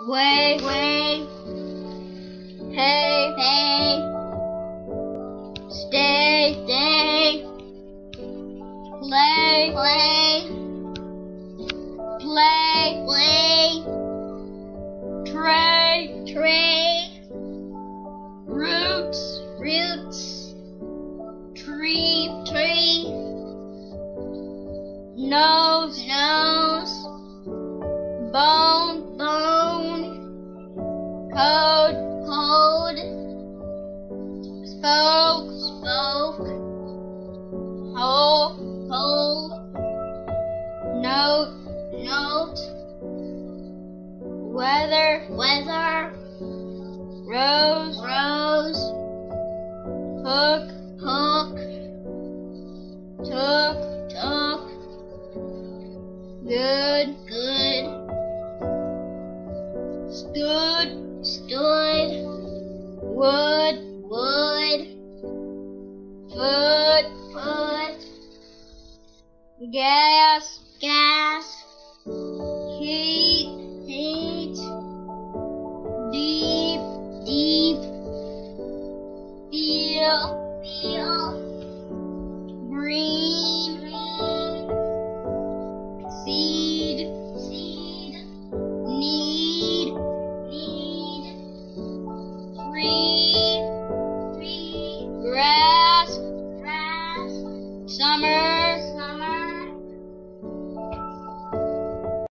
way, way, pay, pay, stay, stay, play, play, play, play, tray, tray, roots, roots, tree, tree, nose, nose, bone, code, spoke, spoke, hole, hole, note, note, weather, weather, rose, rose, hook, hook, took, took, good, good, stood, stood, wood, wood, foot, foot, gas, free,